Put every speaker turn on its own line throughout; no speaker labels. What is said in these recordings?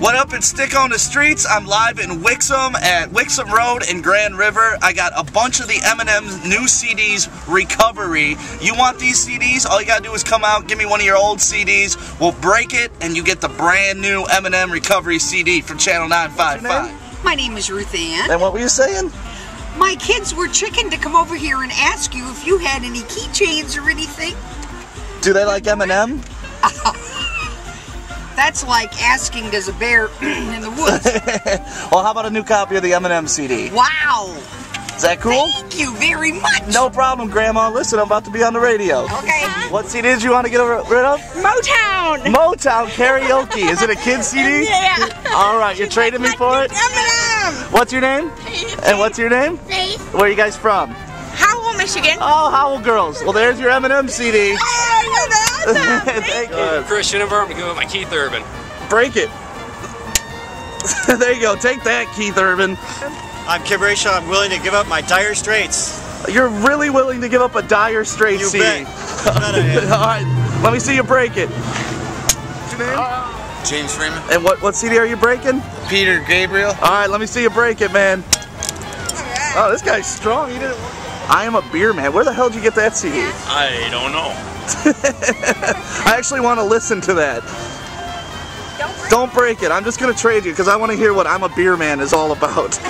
What up? It's Stick on the Streets. I'm live in Wixom at Wixom Road in Grand River. I got a bunch of the Eminem's new CDs recovery. You want these CDs? All you gotta do is come out, give me one of your old CDs. We'll break it, and you get the brand new Eminem recovery CD from Channel 955.
My name is Ruth Ann.
And what were you saying?
My kids were chicken to come over here and ask you if you had any keychains or anything.
Do they like Eminem?
That's like asking does a bear in the woods.
well, how about a new copy of the Eminem CD?
wow.
Is that cool?
Thank you very much.
No problem, Grandma. Listen, I'm about to be on the radio.
Okay.
What CD did you want to get rid of?
Motown.
Motown karaoke. Is it a kid's CD?
Yeah.
All right, you're trading me for it.
Eminem.
What's your name? And what's your name?
Faith.
Where are you guys from?
Howell, Michigan.
Oh, Howell Girls. Well, there's your Eminem CD.
That's awesome.
Thank you.
Uh, Christian and Birmingham with my Keith Urban.
Break it. there you go. Take that, Keith Urban.
I'm Kim Brayshaw. I'm willing to give up my dire straits.
You're really willing to give up a Dire Straits
You
CD.
bet. Bet
All right, let me see you break it. What's your name?
James Freeman.
And what, what CD are you breaking?
Peter Gabriel.
All right, let me see you break it, man. Oh, this guy's strong. He didn't. I am a beer man. Where the hell did you get that CD?
I don't know.
I actually want to listen to that. Don't break it. I'm just gonna trade you because I want to hear what I'm a beer man is all about.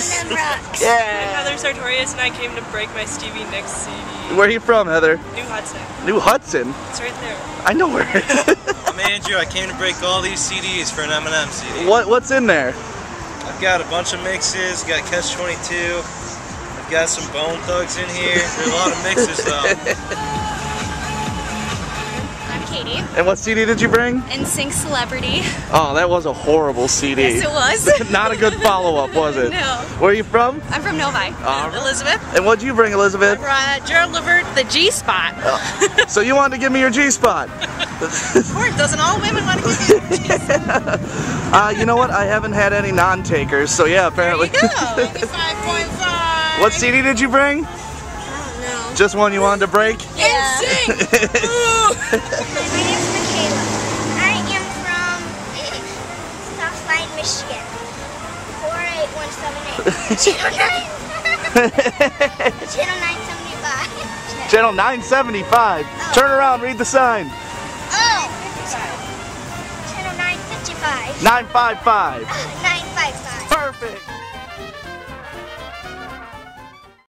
yeah.
Heather Sartorius and I came to break my Stevie Nicks CD.
Where are you from, Heather?
New Hudson.
New Hudson.
It's right there.
I know where.
I'm Andrew. I came to break all these CDs for an Eminem CD.
what What's in there?
I've got a bunch of mixes. Got Catch 22. I've got some Bone Thugs in here. There's a lot of mixes though.
I'm Katie.
And what CD did you bring?
NSYNC Celebrity.
Oh, that was a horrible CD.
Yes, it was.
Not a good follow-up, was it?
No.
Where are you from?
I'm from Novi.
All right.
Elizabeth.
And what did you bring, Elizabeth?
Uh, Gerald Levert, the G spot.
So you wanted to give me your G-spot.
Of course, doesn't all women want to give you the G spot?
Uh, you know what? I haven't had any non-takers, so yeah, apparently.
There you go. 5.5.
what CD did you bring?
No.
Just one you wanted to break?
Yeah.
NSYNC.
My name's Michaela. I am from South Michigan. 48178. Channel 9. Channel 975.
Channel 975. Turn around, read the sign.
Oh! Channel 955.
955.
955.
Perfect.